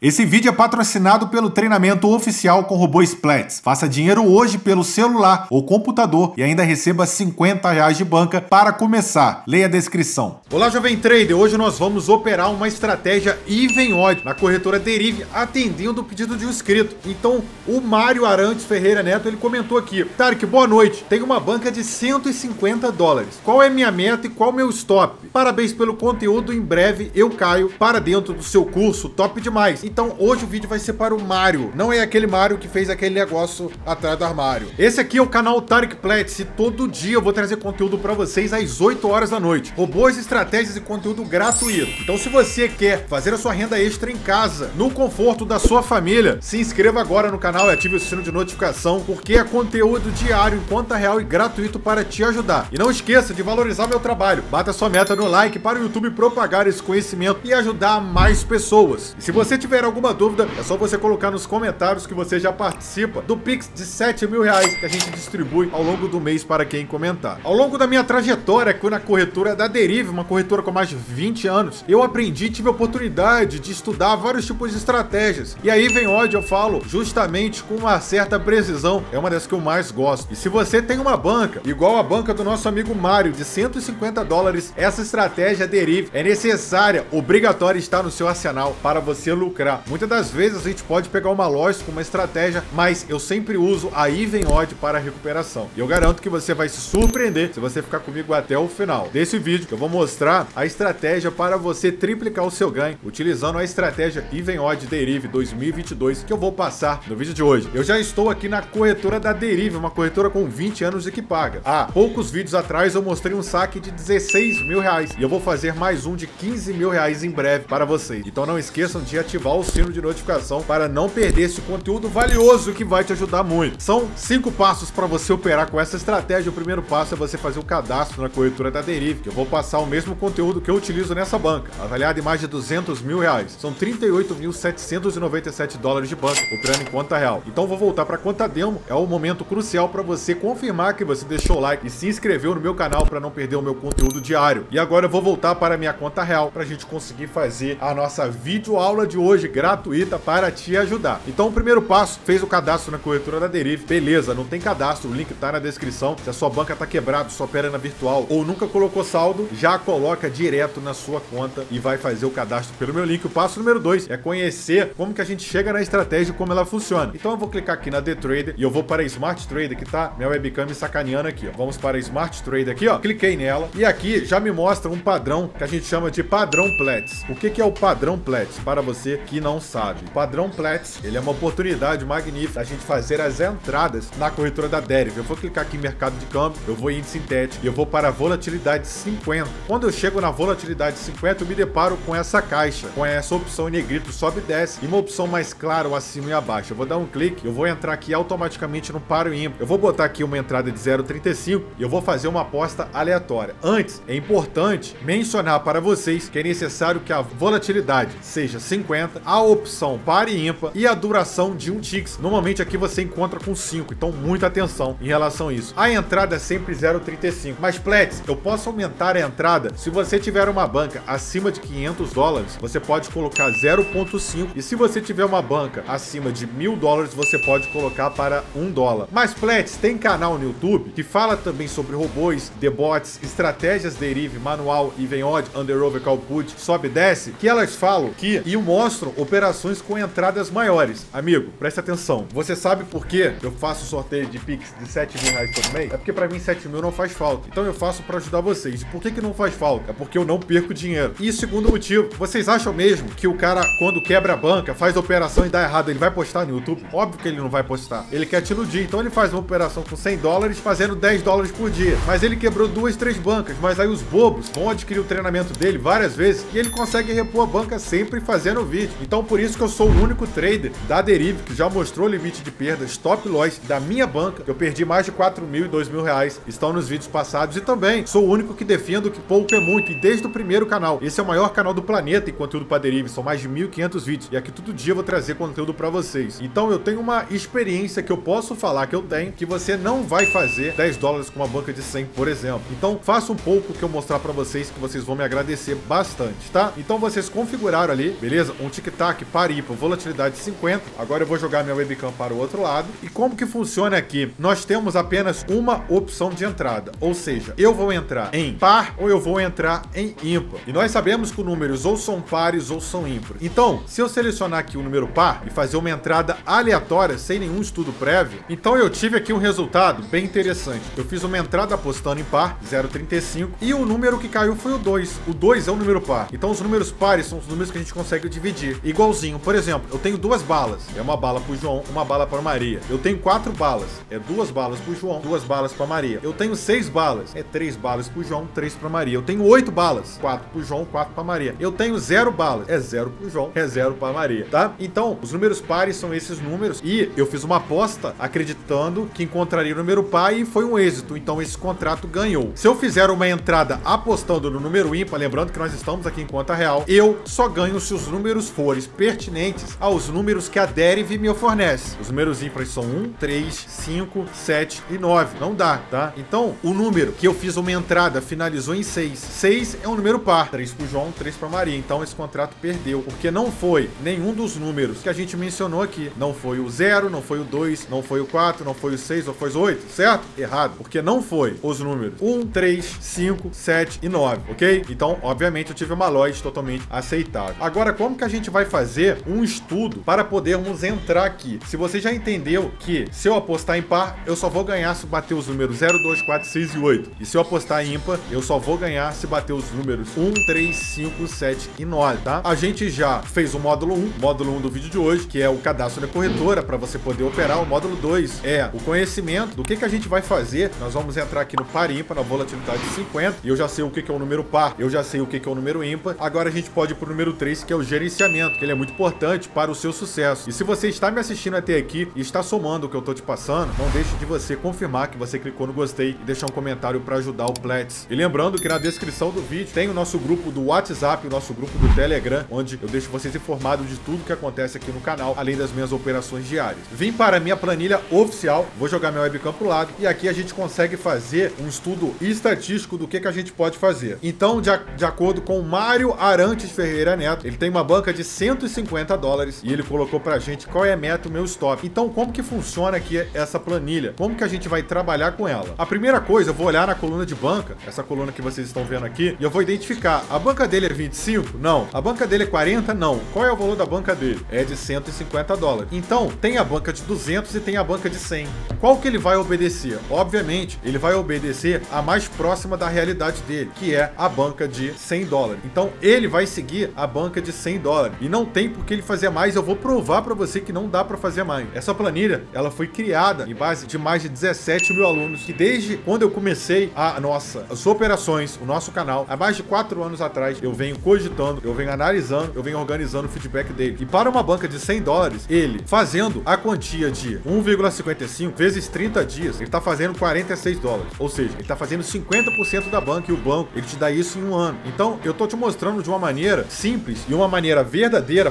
Esse vídeo é patrocinado pelo treinamento oficial com robô Splats. Faça dinheiro hoje pelo celular ou computador e ainda receba 50 reais de banca para começar. Leia a descrição. Olá, jovem trader. Hoje nós vamos operar uma estratégia even odd na corretora Derive, atendendo o pedido de um inscrito. Então, o Mário Arantes Ferreira Neto, ele comentou aqui. Tarek, boa noite. Tenho uma banca de 150 dólares. Qual é minha meta e qual meu stop? Parabéns pelo conteúdo. Em breve eu caio para dentro do seu curso. Top demais. Então hoje o vídeo vai ser para o Mario. Não é aquele Mario que fez aquele negócio atrás do armário. Esse aqui é o canal Tarek Platts e todo dia eu vou trazer conteúdo para vocês às 8 horas da noite. Robôs, estratégias e conteúdo gratuito. Então se você quer fazer a sua renda extra em casa, no conforto da sua família, se inscreva agora no canal e ative o sino de notificação, porque é conteúdo diário em conta real e gratuito para te ajudar. E não esqueça de valorizar meu trabalho. Bata sua meta no like para o YouTube propagar esse conhecimento e ajudar mais pessoas. E se você tiver tiver alguma dúvida, é só você colocar nos comentários que você já participa do Pix de 7 mil reais que a gente distribui ao longo do mês para quem comentar. Ao longo da minha trajetória aqui na corretora da Derive, uma corretora com mais de 20 anos, eu aprendi e tive a oportunidade de estudar vários tipos de estratégias. E aí vem onde eu falo justamente com uma certa precisão, é uma das que eu mais gosto. E se você tem uma banca, igual a banca do nosso amigo Mário, de 150 dólares, essa estratégia Derive é necessária, obrigatória estar no seu arsenal para você lucrar Muitas das vezes a gente pode pegar uma com uma estratégia, mas eu sempre uso a Even Odd para recuperação. E eu garanto que você vai se surpreender se você ficar comigo até o final desse vídeo, que eu vou mostrar a estratégia para você triplicar o seu ganho, utilizando a estratégia Even Odd Derive 2022, que eu vou passar no vídeo de hoje. Eu já estou aqui na corretora da Derive, uma corretora com 20 anos de que paga. Há poucos vídeos atrás eu mostrei um saque de 16 mil reais, e eu vou fazer mais um de 15 mil reais em breve para vocês. Então não esqueçam de ativar o sino de notificação para não perder esse conteúdo valioso que vai te ajudar muito. São cinco passos para você operar com essa estratégia. O primeiro passo é você fazer o cadastro na corretora da Derive, que eu vou passar o mesmo conteúdo que eu utilizo nessa banca, avaliado em mais de 200 mil reais. São 38.797 dólares de banca, operando em conta real. Então vou voltar para a conta demo. É o momento crucial para você confirmar que você deixou o like e se inscreveu no meu canal para não perder o meu conteúdo diário. E agora eu vou voltar para a minha conta real para a gente conseguir fazer a nossa videoaula de hoje gratuita para te ajudar. Então, o primeiro passo, fez o cadastro na corretora da Derive. Beleza, não tem cadastro, o link tá na descrição. Se a sua banca tá quebrada, sua perna virtual ou nunca colocou saldo, já coloca direto na sua conta e vai fazer o cadastro pelo meu link. O passo número 2 é conhecer como que a gente chega na estratégia e como ela funciona. Então, eu vou clicar aqui na The Trader e eu vou para Smart Trader, que tá minha webcam me sacaneando aqui, ó. Vamos para Smart Trader aqui, ó. Cliquei nela e aqui já me mostra um padrão que a gente chama de padrão Platts. O que que é o padrão Platts? Para você que não sabe. O padrão Platts, ele é uma oportunidade magnífica a gente fazer as entradas na corretora da Deriv. Eu vou clicar aqui em mercado de câmbio, eu vou em sintético e eu vou para a volatilidade 50. Quando eu chego na volatilidade 50, eu me deparo com essa caixa, com essa opção em negrito sobe e desce e uma opção mais clara, o acima e abaixo. Eu vou dar um clique, eu vou entrar aqui automaticamente no paro ímpar. Eu vou botar aqui uma entrada de 0,35 e eu vou fazer uma aposta aleatória. Antes, é importante mencionar para vocês que é necessário que a volatilidade seja 50, a opção par e ímpar e a duração de um Tix. Normalmente aqui você encontra com 5, então muita atenção em relação a isso. A entrada é sempre 0,35, mas Plets, eu posso aumentar a entrada se você tiver uma banca acima de 500 dólares, você pode colocar 0,5 e se você tiver uma banca acima de mil dólares, você pode colocar para 1 dólar. Mas Plets, tem canal no YouTube que fala também sobre robôs, debots, estratégias derive, manual, even odd, under over, call put, sobe e desce, que elas falam que e mostram operações com entradas maiores. Amigo, preste atenção. Você sabe por que eu faço sorteio de Pix de 7 mil reais todo mês? É porque para mim 7 mil não faz falta. Então eu faço para ajudar vocês. E por que, que não faz falta? É porque eu não perco dinheiro. E segundo motivo, vocês acham mesmo que o cara, quando quebra a banca, faz a operação e dá errado, ele vai postar no YouTube? Óbvio que ele não vai postar. Ele quer te iludir. Então ele faz uma operação com 100 dólares, fazendo 10 dólares por dia. Mas ele quebrou duas, três bancas. Mas aí os bobos vão adquirir o treinamento dele várias vezes e ele consegue repor a banca sempre fazendo o vídeo. Então por isso que eu sou o único trader da Derive que já mostrou o limite de perda stop loss da minha banca. Eu perdi mais de 4 mil e 2 mil reais. Estão nos vídeos passados e também sou o único que defendo que pouco é muito e desde o primeiro canal. Esse é o maior canal do planeta em conteúdo para Derive. São mais de 1.500 vídeos e aqui todo dia eu vou trazer conteúdo para vocês. Então eu tenho uma experiência que eu posso falar que eu tenho que você não vai fazer 10 dólares com uma banca de 100, por exemplo. Então faça um pouco que eu mostrar para vocês que vocês vão me agradecer bastante, tá? Então vocês configuraram ali, beleza? Um ticket tic-tac, par ímpar, volatilidade 50. Agora eu vou jogar minha webcam para o outro lado. E como que funciona aqui? Nós temos apenas uma opção de entrada, ou seja, eu vou entrar em par ou eu vou entrar em ímpar. E nós sabemos que os números ou são pares ou são ímpares. Então, se eu selecionar aqui o número par e fazer uma entrada aleatória sem nenhum estudo prévio, então eu tive aqui um resultado bem interessante. Eu fiz uma entrada apostando em par, 0,35, e o número que caiu foi o 2. O 2 é um número par. Então os números pares são os números que a gente consegue dividir. Igualzinho, por exemplo, eu tenho duas balas. É uma bala para o João, uma bala para Maria. Eu tenho quatro balas. É duas balas para o João, duas balas para Maria. Eu tenho seis balas. É três balas para o João, três para Maria. Eu tenho oito balas. Quatro para o João, quatro para Maria. Eu tenho zero balas. É zero para o João, é zero para Maria, tá? Então, os números pares são esses números e eu fiz uma aposta acreditando que encontraria o número par e foi um êxito. Então esse contrato ganhou. Se eu fizer uma entrada apostando no número ímpar, lembrando que nós estamos aqui em conta real, eu só ganho se os números forem pertinentes aos números que a Deriv me fornece. Os números ímpares são 1, 3, 5, 7 e 9. Não dá, tá? Então, o número que eu fiz uma entrada finalizou em 6. 6 é um número par. 3 para o João, 3 para Maria. Então esse contrato perdeu, porque não foi nenhum dos números que a gente mencionou aqui. Não foi o 0, não foi o 2, não foi o 4, não foi o 6, não foi o 8, certo? Errado, porque não foi os números 1, 3, 5, 7 e 9, ok? Então, obviamente, eu tive uma loja totalmente aceitável. Agora, como que a gente vai fazer um estudo para podermos entrar aqui? Se você já entendeu que se eu apostar em par, eu só vou ganhar se bater os números 0, 2, 4, 6 e 8. E se eu apostar em ímpar, eu só vou ganhar se bater os números 1, 3, 5, 7 e 9, tá? A gente já fez o módulo 1, módulo 1 do vídeo de hoje, que é o cadastro da corretora para você poder operar. O módulo 2 é o conhecimento do que, que a gente vai fazer. Nós vamos entrar aqui no par ímpar, na volatilidade de 50, e eu já sei o que, que é o número par, eu já sei o que, que é o número ímpar. Agora a gente pode ir para o número 3, que é o gerenciamento, que ele é muito importante para o seu sucesso. E se você está me assistindo até aqui e está somando o que eu estou te passando, não deixe de você confirmar que você clicou no gostei e deixar um comentário para ajudar o Plets. E lembrando que na descrição do vídeo tem o nosso grupo do WhatsApp, o nosso grupo do Telegram, onde eu deixo vocês informados de tudo que acontece aqui no canal, além das minhas operações diárias. Vim para a minha planilha oficial, vou jogar minha webcam pro lado e aqui a gente consegue fazer um estudo estatístico do que, que a gente pode fazer. Então, de, de acordo com o Mário Arantes Ferreira Neto, ele tem uma banca de 150 dólares e ele colocou pra gente qual é a meta, o meu stop. Então, como que funciona aqui essa planilha? Como que a gente vai trabalhar com ela? A primeira coisa, eu vou olhar na coluna de banca, essa coluna que vocês estão vendo aqui, e eu vou identificar, a banca dele é 25? Não. A banca dele é 40? Não. Qual é o valor da banca dele? É de 150 dólares. Então, tem a banca de 200 e tem a banca de 100. Qual que ele vai obedecer? Obviamente, ele vai obedecer a mais próxima da realidade dele, que é a banca de 100 dólares. Então, ele vai seguir a banca de 100 dólares. E não tem por que ele fazer mais. Eu vou provar para você que não dá para fazer mais. Essa planilha, ela foi criada em base de mais de 17 mil alunos, que desde quando eu comecei a nossa, as operações, o nosso canal, há mais de 4 anos atrás, eu venho cogitando, eu venho analisando, eu venho organizando o feedback dele. E para uma banca de 100 dólares, ele fazendo a quantia de 1,55 vezes 30 dias, ele está fazendo 46 dólares. Ou seja, ele está fazendo 50% da banca e o banco, ele te dá isso em um ano. Então, eu tô te mostrando de uma maneira simples e uma maneira verdadeira,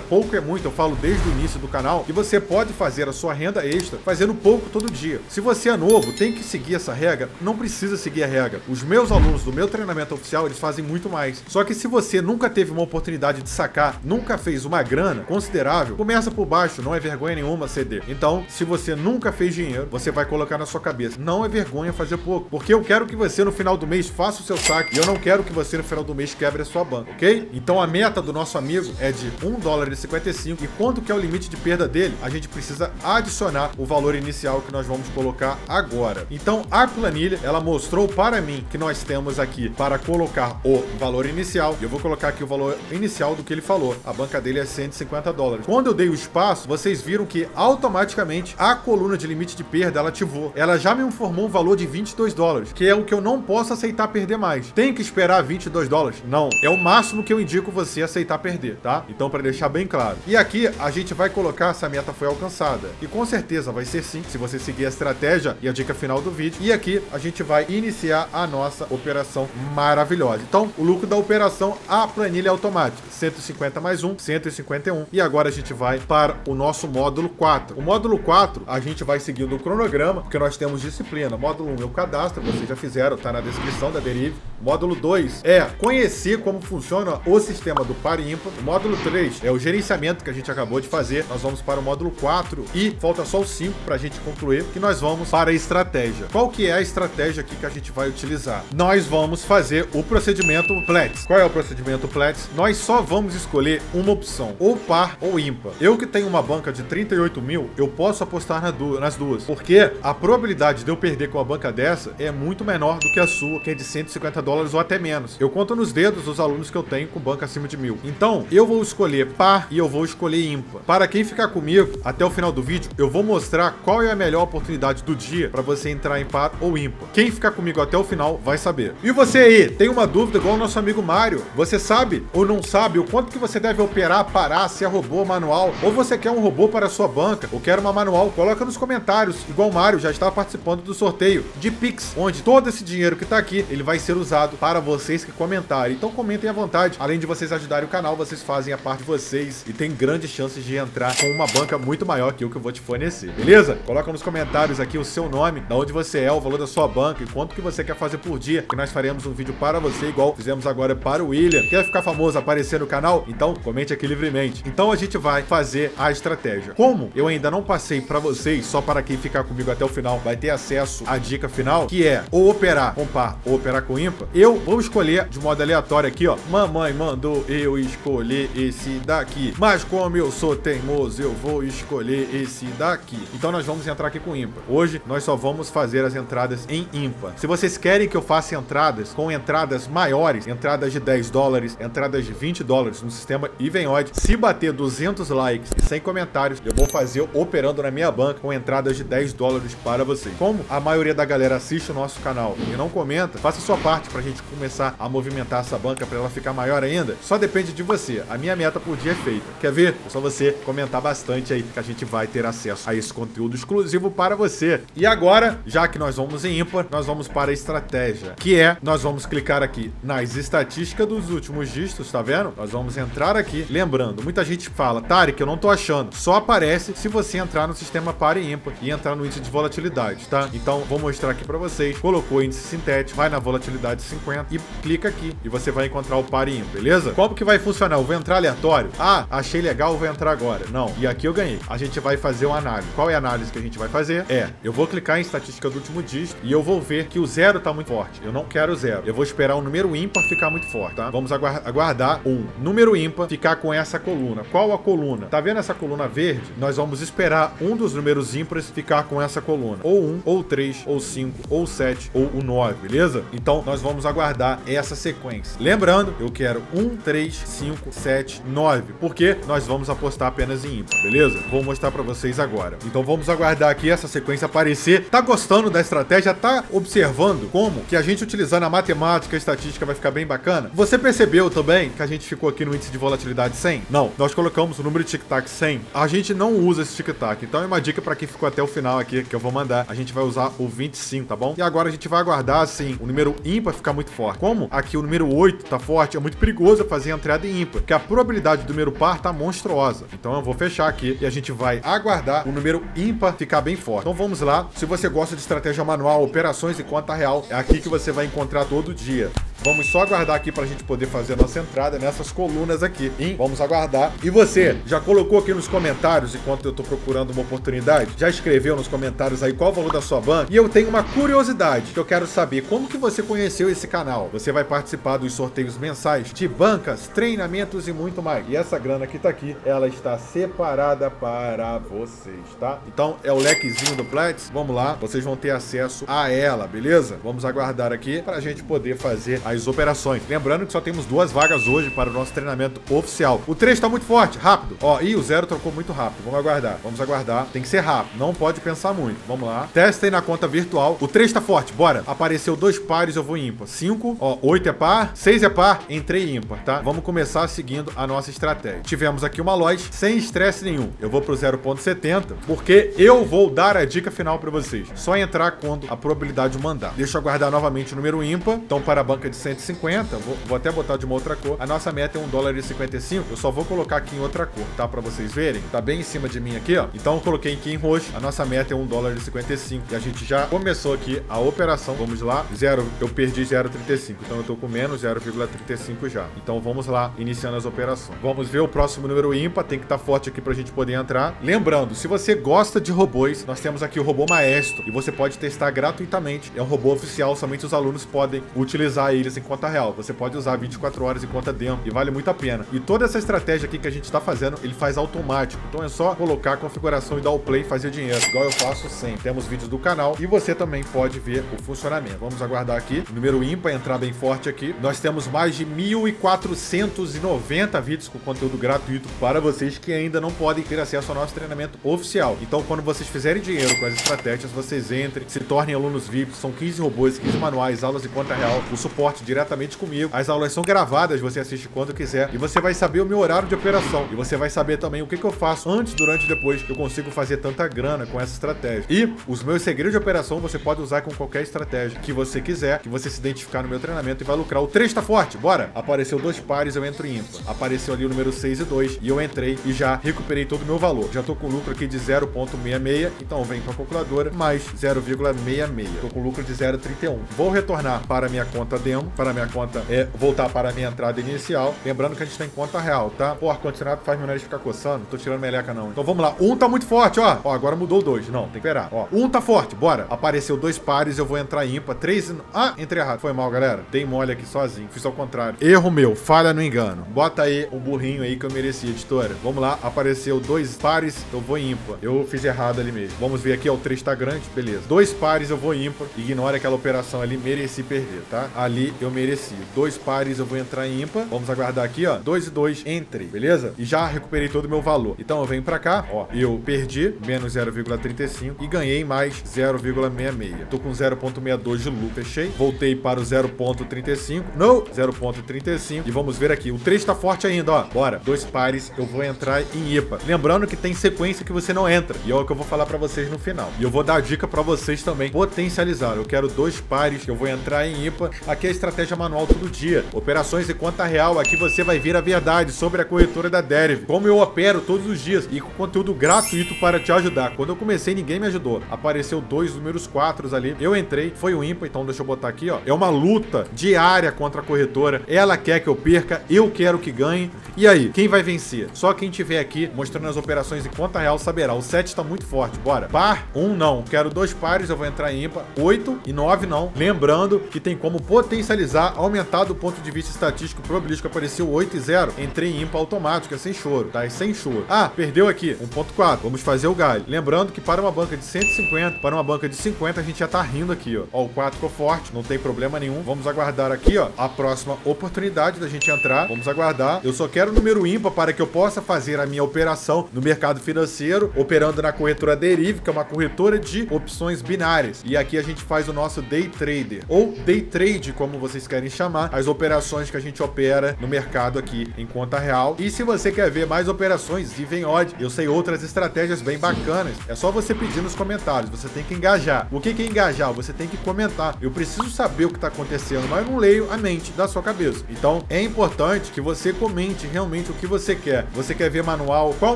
pouco é muito, eu falo desde o início do canal, que você pode fazer a sua renda extra fazendo pouco todo dia. Se você é novo, tem que seguir essa regra, não precisa seguir a regra. Os meus alunos do meu treinamento oficial, eles fazem muito mais. Só que se você nunca teve uma oportunidade de sacar, nunca fez uma grana considerável, começa por baixo, não é vergonha nenhuma ceder. Então, se você nunca fez dinheiro, você vai colocar na sua cabeça, não é vergonha fazer pouco, porque eu quero que você no final do mês faça o seu saque e eu não quero que você no final do mês quebre a sua banca, ok? Então a meta do nosso amigo é de 1 dólar e 55 e quanto que é o limite de perda dele, a gente precisa adicionar o valor inicial que nós vamos colocar agora. Então a planilha, ela mostrou para mim que nós temos aqui para colocar o valor inicial, e eu vou colocar aqui o valor inicial do que ele falou. A banca dele é 150 dólares. Quando eu dei o espaço, vocês viram que automaticamente a coluna de limite de perda ela ativou. Ela já me informou um valor de 22 dólares, que é o que eu não posso aceitar perder mais. Tem que esperar 22 dólares? Não. É o máximo que eu indico você aceitar perder, tá? Então, para deixar bem claro. E aqui a gente vai colocar se a meta foi alcançada. E com certeza vai ser sim, se você seguir a estratégia e a dica final do vídeo. E aqui a gente vai iniciar a nossa operação maravilhosa. Então, o lucro da operação, a planilha automática. 150 mais 1, 151. E agora a gente vai para o nosso módulo 4. O módulo 4, a gente vai seguindo o cronograma, porque nós temos disciplina. Módulo 1 é o cadastro, vocês já fizeram, tá na descrição da Derive. Módulo 2 é conhecer como funciona o sistema do par ímpar. Módulo 3 2 é o gerenciamento que a gente acabou de fazer. Nós vamos para o módulo 4 e falta só o 5 para a gente concluir, que nós vamos para a estratégia. Qual que é a estratégia aqui que a gente vai utilizar? Nós vamos fazer o procedimento Platts. Qual é o procedimento Platts? Nós só vamos escolher uma opção, ou par ou ímpar. Eu que tenho uma banca de 38 mil, eu posso apostar nas duas, porque a probabilidade de eu perder com uma banca dessa é muito menor do que a sua, que é de 150 dólares ou até menos. Eu conto nos dedos os alunos que eu tenho com banca acima de mil. Então, eu vou escolher par e eu vou escolher ímpar. Para quem ficar comigo até o final do vídeo, eu vou mostrar qual é a melhor oportunidade do dia para você entrar em par ou ímpar. Quem ficar comigo até o final vai saber. E você aí, tem uma dúvida igual o nosso amigo Mário? Você sabe ou não sabe o quanto que você deve operar, parar, se é robô manual, ou você quer um robô para a sua banca, ou quer uma manual? Coloca nos comentários, igual o Mário já está participando do sorteio de Pix, onde todo esse dinheiro que está aqui, ele vai ser usado para vocês que comentarem. Então comentem à vontade. Além de vocês ajudarem o canal, vocês fazem a parte de vocês e tem grandes chances de entrar com uma banca muito maior que o que eu vou te fornecer, beleza? Coloca nos comentários aqui o seu nome, da onde você é, o valor da sua banca e quanto que você quer fazer por dia, que nós faremos um vídeo para você, igual fizemos agora para o William. Quer ficar famoso, aparecer no canal? Então comente aqui livremente. Então a gente vai fazer a estratégia. Como eu ainda não passei para vocês, só para quem ficar comigo até o final vai ter acesso à dica final, que é ou operar com par ou operar com ímpar, eu vou escolher de modo aleatório aqui, ó. Mamãe mandou eu escolher esse daqui. Mas como eu sou teimoso, eu vou escolher esse daqui. Então nós vamos entrar aqui com ímpar. Hoje nós só vamos fazer as entradas em ímpar. Se vocês querem que eu faça entradas com entradas maiores, entradas de 10 dólares, entradas de 20 dólares no sistema Ivenod, se bater 200 likes e 100 comentários, eu vou fazer operando na minha banca com entradas de 10 dólares para vocês. Como a maioria da galera assiste o nosso canal e não comenta, faça sua parte para a gente começar a movimentar essa banca para ela ficar maior ainda. Só depende de você. A minha meta por dia é feita. Quer ver? É só você comentar bastante aí que a gente vai ter acesso a esse conteúdo exclusivo para você. E agora, já que nós vamos em ímpar, nós vamos para a estratégia, que é nós vamos clicar aqui nas estatísticas dos últimos dígitos, tá vendo? Nós vamos entrar aqui. Lembrando, muita gente fala, Tarek, eu não tô achando. Só aparece se você entrar no sistema par e ímpar e entrar no índice de volatilidade, tá? Então, vou mostrar aqui para vocês. Colocou o índice sintético, vai na volatilidade 50 e clica aqui e você vai encontrar o par ímpar, beleza? Como que vai funcionar? Eu vou entrar aleatório. Ah, achei legal, vou entrar agora. Não. E aqui eu ganhei. A gente vai fazer uma análise. Qual é a análise que a gente vai fazer? É, eu vou clicar em estatística do último dígito e eu vou ver que o zero tá muito forte. Eu não quero zero. Eu vou esperar o número ímpar ficar muito forte, tá? Vamos aguardar um número ímpar ficar com essa coluna. Qual a coluna? Tá vendo essa coluna verde? Nós vamos esperar um dos números ímpares ficar com essa coluna. Ou um, ou três, ou cinco, ou sete, ou o nove, beleza? Então nós vamos aguardar essa sequência. Lembrando, eu quero um, três, cinco, sete, nove, porque nós vamos apostar apenas em ímpar, beleza? Vou mostrar para vocês agora. Então vamos aguardar aqui essa sequência aparecer. Tá gostando da estratégia? Tá observando como que a gente utilizando a matemática e estatística vai ficar bem bacana? Você percebeu também que a gente ficou aqui no índice de volatilidade 100? Não, nós colocamos o número de tic-tac 100. A gente não usa esse tic-tac, então é uma dica para quem ficou até o final aqui que eu vou mandar. A gente vai usar o 25, tá bom? E agora a gente vai aguardar assim o número ímpar ficar muito forte. Como aqui o número 8 tá forte, é muito perigoso fazer a entrada ímpar, porque a probabilidade do número par tá monstruosa. Então eu vou fechar aqui e a gente vai aguardar o número ímpar ficar bem forte. Então vamos lá. Se você gosta de estratégia manual, operações e conta real, é aqui que você vai encontrar todo dia. Vamos só aguardar aqui para a gente poder fazer a nossa entrada nessas colunas aqui, hein? Vamos aguardar. E você, já colocou aqui nos comentários, enquanto eu estou procurando uma oportunidade? Já escreveu nos comentários aí qual o valor da sua banca? E eu tenho uma curiosidade que eu quero saber. Como que você conheceu esse canal? Você vai participar dos sorteios mensais de bancas, treinamentos e muito mais. E essa grana que tá aqui, ela está separada para vocês, tá? Então, é o lequezinho do Platts. Vamos lá, vocês vão ter acesso a ela, beleza? Vamos aguardar aqui para a gente poder fazer as operações. Lembrando que só temos duas vagas hoje para o nosso treinamento oficial. O 3 está muito forte, rápido. Ó, e o 0 trocou muito rápido. Vamos aguardar, vamos aguardar. Tem que ser rápido, não pode pensar muito. Vamos lá. Testem na conta virtual. O 3 está forte, bora. Apareceu dois pares, eu vou ímpar. 5, ó, 8 é par, 6 é par, entrei ímpar, tá? Vamos começar seguindo a nossa estratégia. Tivemos aqui uma loja sem estresse nenhum. Eu vou pro 0.70, porque eu vou dar a dica final para vocês. Só entrar quando a probabilidade mandar. Deixa eu aguardar novamente o número ímpar. Então, para a banca de 150, vou, vou, até botar de uma outra cor. A nossa meta é 1 dólar e 55. Eu só vou colocar aqui em outra cor, tá? Pra vocês verem. Tá bem em cima de mim aqui, ó. Então eu coloquei aqui em roxo. A nossa meta é 1 dólar e 55. E a gente já começou aqui a operação. Vamos lá. Zero, eu perdi 0,35. Então eu tô com menos 0,35 já. Então vamos lá, iniciando as operações. Vamos ver o próximo número ímpar. Tem que estar tá forte aqui pra gente poder entrar. Lembrando, se você gosta de robôs, nós temos aqui o robô maestro. E você pode testar gratuitamente. É um robô oficial, somente os alunos podem utilizar eles em conta real. Você pode usar 24 horas em conta demo e vale muito a pena. E toda essa estratégia aqui que a gente está fazendo, ele faz automático. Então é só colocar a configuração e dar o play e fazer dinheiro, igual eu faço sempre. Temos vídeos do canal e você também pode ver o funcionamento. Vamos aguardar aqui. Número ímpar, entrar bem forte aqui. Nós temos mais de 1.490 vídeos com conteúdo gratuito para vocês que ainda não podem ter acesso ao nosso treinamento oficial. Então, quando vocês fizerem dinheiro com as estratégias, vocês entrem, se tornem alunos VIPs. São 15 robôs, 15 manuais, aulas de conta real, o suporte diretamente comigo. As aulas são gravadas, você assiste quando quiser. E você vai saber o meu horário de operação. E você vai saber também o que, que eu faço antes, durante e depois que eu consigo fazer tanta grana com essa estratégia. E os meus segredos de operação você pode usar com qualquer estratégia que você quiser, que você se identificar no meu treinamento e vai lucrar. O 3 tá forte, bora! Apareceu dois pares, eu entro ímpar. Apareceu ali o número 6 e 2 e eu entrei e já recuperei todo o meu valor. Já tô com lucro aqui de 0.66, então vem com a calculadora, mais 0,66. Tô com lucro de 0,31. Vou retornar para minha conta demo, para minha conta, é, voltar para a minha entrada inicial. Lembrando que a gente tá em conta real, tá? Pô, ar-condicionado faz meu nariz ficar coçando, não tô tirando meleca não. Então vamos lá, um tá muito forte, ó. Ó, agora mudou dois. Não, tem que esperar. Ó, um tá forte, bora. Apareceu dois pares, eu vou entrar ímpar. Três. Ah, entrei errado. Foi mal, galera. Dei mole aqui sozinho. Fiz ao contrário. Erro meu, falha no engano. Bota aí o burrinho aí que eu mereci, editora. Vamos lá, apareceu dois pares, eu vou ímpar. Eu fiz errado ali mesmo. Vamos ver aqui, ó, o 3 tá grande, beleza. Dois pares eu vou ímpar. Ignora aquela operação ali, mereci perder, tá? Ali eu mereci. Dois pares eu vou entrar ímpar. Vamos aguardar aqui, ó. Dois e dois, entre, beleza? E já recuperei todo o meu valor. Então eu venho pra cá, ó. Eu perdi, menos 0,35 e ganhei mais 0,66. Tô com 0,62 de lucro. Fechei. Voltei para o 0,35. Não, 0,35. E vamos ver aqui. O 3 tá forte ainda, ó. Bora. Dois pares, eu vou entrar em IPA. Lembrando que tem sequência que você não entra. E é o que eu vou falar para vocês no final. E eu vou dar dica para vocês também potencializar. Eu quero dois pares, eu vou entrar em IPA. Aqui é a estratégia manual todo dia. Operações e conta real. Aqui você vai ver a verdade sobre a corretora da Deriv. Como eu opero todos os dias e com conteúdo gratuito para te ajudar. Quando eu comecei, ninguém me ajudou. Apareceu dois números 4 ali. Eu entrei, foi o ímpar, então deixa eu botar aqui, ó. É uma luta diária contra a corretora. Ela quer que eu perca, eu quero que ganhe. E aí, quem vai vencer? Só quem tiver aqui mostrando as operações em conta real saberá. O 7 tá muito forte, bora. Par, um não. Quero dois pares, eu vou entrar em ímpar. 8 e 9 não. Lembrando que tem como potencializar, aumentar do ponto de vista estatístico probabilístico. Apareceu 8 e 0. Entrei em ímpar automático, é sem choro, tá? É sem choro. Ah, perdeu aqui. 1.4. Vamos fazer o galho. Lembrando que para uma banca de 150, para uma banca de 50, a gente já tá rindo aqui, ó. Ó, o 4 ficou forte, não tem problema nenhum. Vamos aguardar aqui, ó, a próxima oportunidade da gente entrar. Vamos aguardar. Eu só quero o número ímpar para que eu possa fazer a minha operação no mercado financeiro, operando na corretora Derive, que é uma corretora de opções binárias. E aqui a gente faz o nosso day trader, ou day trade, como vocês querem chamar, as operações que a gente opera no mercado aqui em conta real. E se você quer ver mais operações, e vem odd, eu sei outras estratégias bem bacanas. É só você pedir nos comentários. Você tem que engajar. O que é engajar? Você tem que comentar. Eu preciso saber o que está acontecendo, mas eu não leio a mente da sua cabeça. Então é importante que você comente realmente o que você quer. Você quer ver manual? Qual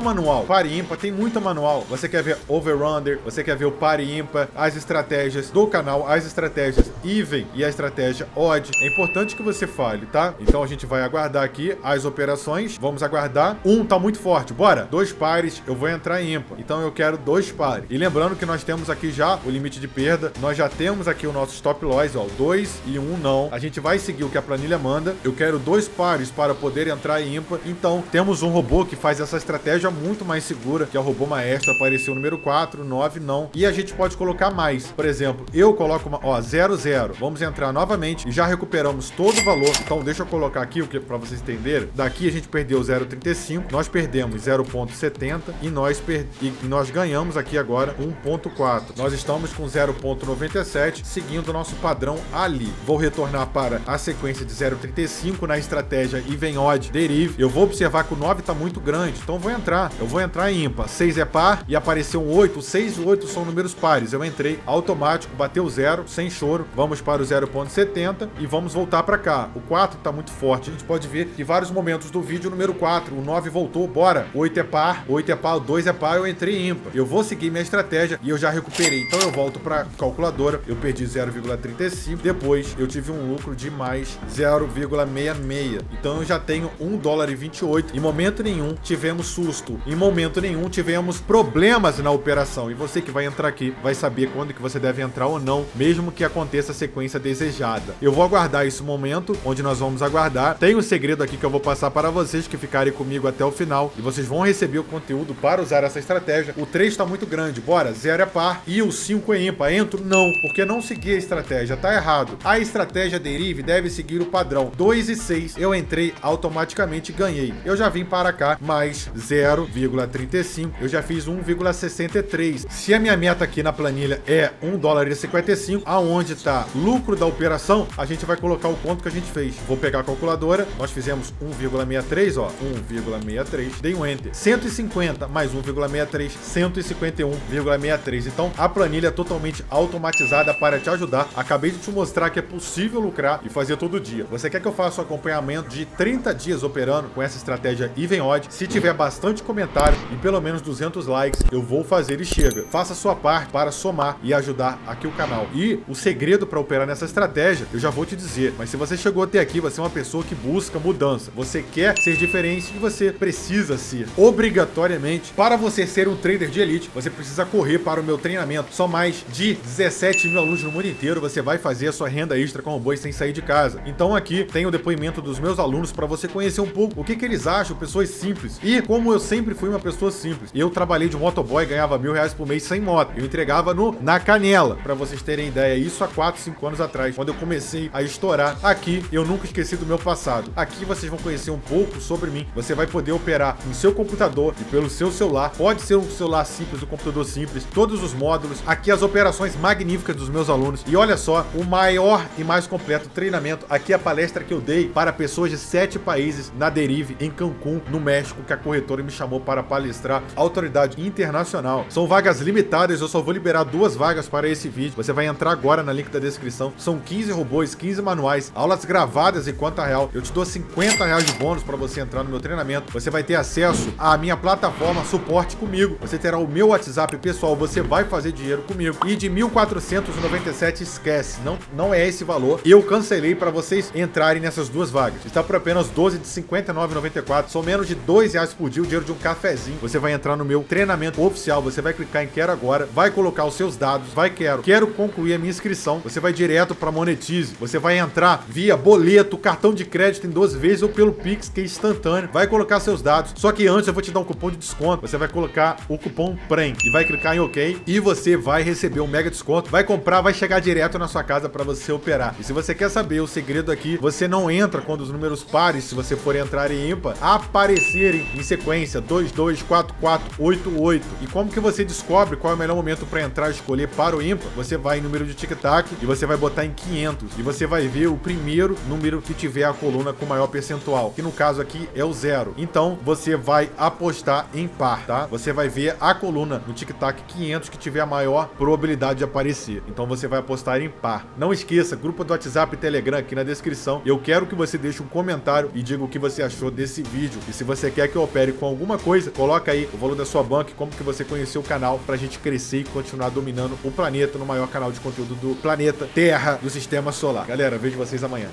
manual? Pare ímpar, tem muita manual. Você quer ver over-under? Você quer ver o pare ímpar? As estratégias do canal, as estratégias even e a estratégia odd. É importante que você fale, tá? Então a gente vai aguardar aqui as operações. Vamos aguardar. Um tá muito forte. Bora. Dois pares, eu vou entrar em ímpar. Então eu quero dois pares. E lembrando que nós temos aqui já o limite de perda. Nós já temos aqui o nosso stop loss, ó. Dois e um não. A gente vai seguir o que a planilha manda. Eu quero dois pares para poder entrar em ímpar. Então temos um robô que faz essa estratégia muito mais segura, que é o robô maestro. Apareceu número 4, 9 não. E a gente pode colocar mais. Por exemplo, eu coloco uma, ó, 0, 0. Vamos entrar novamente e já recuperamos todo o valor. Então deixa eu colocar aqui o que para vocês entenderem. Daqui a gente perdeu 0,35, nós perdemos 0,70 e nós per... e nós ganhamos aqui agora 1,4. Nós estamos com 0,97, seguindo o nosso padrão ali. Vou retornar para a sequência de 0,35 na estratégia Even Odd Derive. Eu vou observar que o 9 está muito grande, então vou entrar. Eu vou entrar em ímpar. 6 é par e apareceu um 8. 6 e 8 são números pares. Eu entrei automático, bateu zero, sem choro. Vamos para o 0,70 e vamos voltar para cá. O 4 tá muito forte. A gente pode ver que vários momentos do vídeo, o número 4, o 9 voltou, bora. 8 é par, 8 é par, 2 é par, eu entrei ímpar. Eu vou seguir minha estratégia e eu já recuperei. Então eu volto para calculadora, eu perdi 0,35. Depois eu tive um lucro de mais 0,66. Então eu já tenho 1 dólar e 28. Em momento nenhum tivemos susto. Em momento nenhum tivemos problemas na operação. E você que vai entrar aqui vai saber quando que você deve entrar ou não, mesmo que aconteça a sequência desejada. Eu vou aguardar esse momento onde nós vamos aguardar. Tem um segredo aqui que eu vou passar para vocês que ficarem comigo até o final e vocês vão receber o conteúdo para usar essa estratégia. O 3 está muito grande, bora, 0 é par e o 5 é ímpar. Entro? Não, porque não segui a estratégia, tá errado. A estratégia derive deve seguir o padrão 2 e 6. Eu entrei automaticamente ganhei. Eu já vim para cá mais 0,35. Eu já fiz 1,63. Se a minha meta aqui na planilha é 1 dólar e 55, aonde está lucro da operação, a gente vai colocar o ponto que a gente fez. Vou pegar a calculadora, nós fizemos 1,63, ó, 1,63, dei um enter. 150 mais 1,63, 151,63. Então, a planilha é totalmente automatizada para te ajudar. Acabei de te mostrar que é possível lucrar e fazer todo dia. Você quer que eu faça um acompanhamento de 30 dias operando com essa estratégia Even Odd? Se tiver bastante comentário e pelo menos 200 likes, eu vou fazer e chega. Faça a sua parte para somar e ajudar aqui o canal. E o segredo para operar nessa estratégia, eu já vou te dizer. Mas se você chegou até aqui, você é uma pessoa que busca mudança. Você quer ser diferente e você precisa ser. Obrigatoriamente, para você ser um trader de elite, você precisa correr para o meu treinamento. Só mais de 17 mil alunos no mundo inteiro, você vai fazer a sua renda extra com robôs sem sair de casa. Então aqui tem o depoimento dos meus alunos para você conhecer um pouco o que, que eles acham, pessoas simples. E como eu sempre fui uma pessoa simples, eu trabalhei de motoboy, ganhava mil reais por mês sem moto. Eu entregava no na canela, para vocês terem ideia. Isso há 4, 5 anos atrás, quando eu comecei a estourar. Aqui eu nunca esqueci do meu passado. Aqui vocês vão conhecer um pouco sobre mim. Você vai poder operar em seu computador e pelo seu celular. Pode ser um celular simples, um computador simples, todos os módulos. Aqui as operações magníficas dos meus alunos. E olha só, o maior e mais completo treinamento. Aqui a palestra que eu dei para pessoas de sete países na Derive, em Cancún, no México, que a corretora me chamou para palestrar. Autoridade internacional. São vagas limitadas, eu só vou liberar duas vagas para esse vídeo. Você vai entrar agora na link da descrição. São 15 robôs, 15 manuais, aulas gravadas em conta real. Eu te dou 50 reais de bônus para você entrar no meu treinamento. Você vai ter acesso à minha plataforma suporte comigo. Você terá o meu WhatsApp pessoal. Você vai fazer dinheiro comigo. E de 1.497 esquece, não, não é esse valor. Eu cancelei para vocês entrarem nessas duas vagas. Está por apenas 12 de 59,94. São menos de 2 reais por dia, o dinheiro de um cafezinho. Você vai entrar no meu treinamento oficial. Você vai clicar em quero agora, vai colocar os seus dados, vai quero, quero concluir a minha inscrição. Você vai direto para Monetize. Você vai entrar via boleto, cartão de crédito em 12 vezes ou pelo Pix, que é instantâneo. Vai colocar seus dados. Só que antes eu vou te dar um cupom de desconto. Você vai colocar o cupom PREM e vai clicar em OK e você vai receber um mega desconto. Vai comprar, vai chegar direto na sua casa para você operar. E se você quer saber o segredo aqui, você não entra quando os números pares, se você for entrar em ímpar, aparecerem em sequência 2, 2, 4, 4, 8, 8. E como que você descobre qual é o melhor momento para entrar e escolher para o ímpar? Você vai em número de tic-tac e você vai botar em 500 e você vai ver o primeiro número que tiver a coluna com maior percentual, que no caso aqui é o zero. Então você vai apostar em par, tá? Você vai ver a coluna no tic-tac 500 que tiver a maior probabilidade de aparecer. Então você vai apostar em par. Não esqueça, grupo do WhatsApp e Telegram aqui na descrição. Eu quero que você deixe um comentário e diga o que você achou desse vídeo. E se você quer que eu opere com alguma coisa, coloca aí o valor da sua banca e como que você conheceu o canal pra gente crescer e continuar dominando o planeta no maior canal de conteúdo do planeta Terra do Sistema Solar. Galera, vejo vocês amanhã.